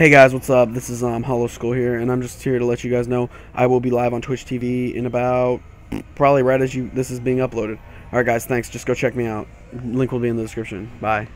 Hey guys, what's up? This is um, HollowSkull here, and I'm just here to let you guys know I will be live on Twitch TV in about probably right as you this is being uploaded. All right, guys, thanks. Just go check me out. Link will be in the description. Bye.